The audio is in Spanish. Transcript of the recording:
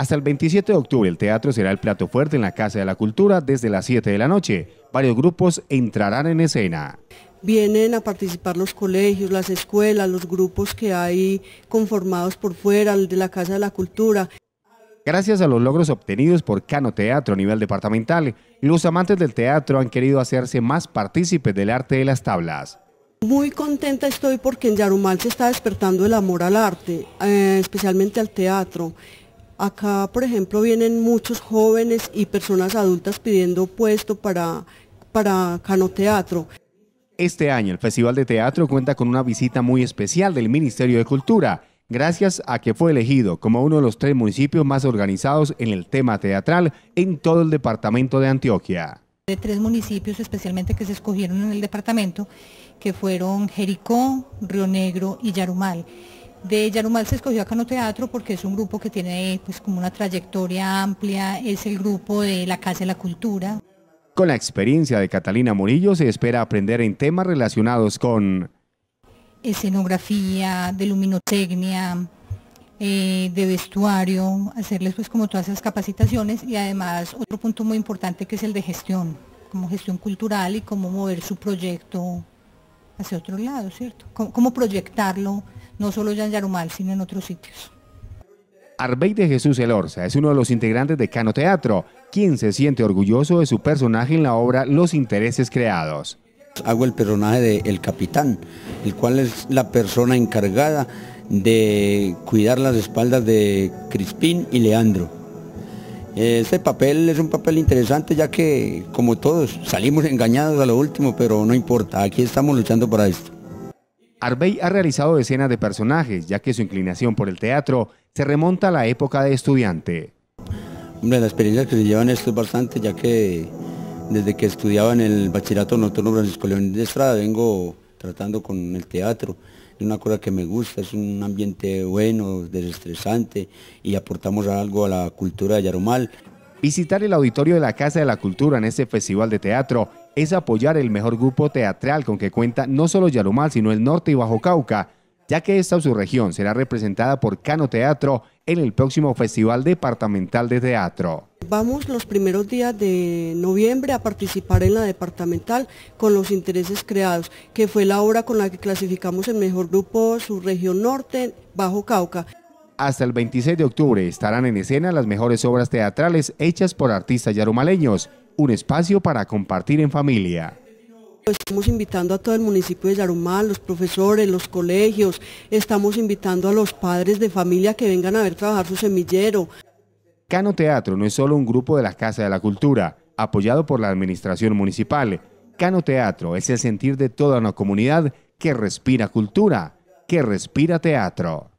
Hasta el 27 de octubre el teatro será el plato fuerte en la Casa de la Cultura desde las 7 de la noche. Varios grupos entrarán en escena. Vienen a participar los colegios, las escuelas, los grupos que hay conformados por fuera de la Casa de la Cultura. Gracias a los logros obtenidos por Cano Teatro a nivel departamental, los amantes del teatro han querido hacerse más partícipes del arte de las tablas. Muy contenta estoy porque en Yarumal se está despertando el amor al arte, eh, especialmente al teatro. Acá, por ejemplo, vienen muchos jóvenes y personas adultas pidiendo puesto para, para Canoteatro. Este año el Festival de Teatro cuenta con una visita muy especial del Ministerio de Cultura, gracias a que fue elegido como uno de los tres municipios más organizados en el tema teatral en todo el departamento de Antioquia. De tres municipios especialmente que se escogieron en el departamento, que fueron Jericó, Río Negro y Yarumal. De Yarumal se escogió a Cano Teatro porque es un grupo que tiene pues como una trayectoria amplia, es el grupo de la Casa de la Cultura. Con la experiencia de Catalina Murillo se espera aprender en temas relacionados con escenografía, de luminotecnia, eh, de vestuario, hacerles pues como todas esas capacitaciones y además otro punto muy importante que es el de gestión, como gestión cultural y cómo mover su proyecto hacia otro lado, ¿cierto? cómo proyectarlo no solo ya en Yarumal, sino en otros sitios. Arbey de Jesús Elorza es uno de los integrantes de Cano Teatro, quien se siente orgulloso de su personaje en la obra Los Intereses Creados. Hago el personaje de El Capitán, el cual es la persona encargada de cuidar las espaldas de Crispín y Leandro. Este papel es un papel interesante ya que, como todos, salimos engañados a lo último, pero no importa, aquí estamos luchando para esto. Arbey ha realizado decenas de personajes, ya que su inclinación por el teatro se remonta a la época de estudiante. Hombre, la experiencia que se lleva en esto es bastante, ya que desde que estudiaba en el bachillerato nocturno Francisco León de Estrada vengo tratando con el teatro. Es una cosa que me gusta, es un ambiente bueno, desestresante y aportamos algo a la cultura de Yarumal. Visitar el auditorio de la Casa de la Cultura en este festival de teatro es apoyar el mejor grupo teatral con que cuenta no solo Yarumal, sino el norte y Bajo Cauca, ya que esta subregión será representada por Cano Teatro en el próximo Festival Departamental de Teatro. Vamos los primeros días de noviembre a participar en la departamental con los intereses creados, que fue la obra con la que clasificamos el mejor grupo subregión norte, Bajo Cauca. Hasta el 26 de octubre estarán en escena las mejores obras teatrales hechas por artistas yarumaleños un espacio para compartir en familia. Estamos invitando a todo el municipio de Yarumal, los profesores, los colegios, estamos invitando a los padres de familia que vengan a ver trabajar su semillero. Cano Teatro no es solo un grupo de la Casa de la Cultura, apoyado por la administración municipal. Cano Teatro es el sentir de toda una comunidad que respira cultura, que respira teatro.